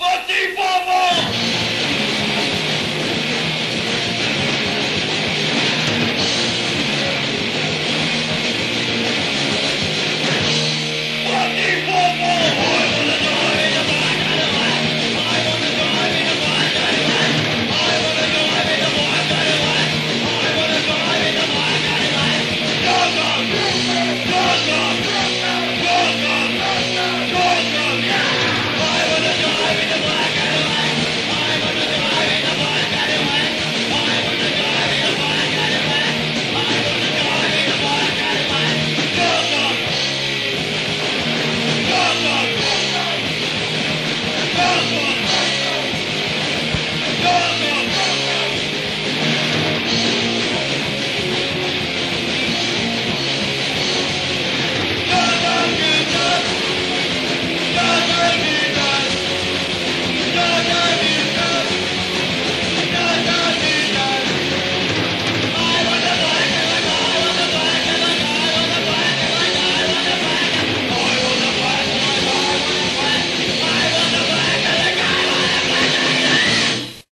Fuzzy Bubba!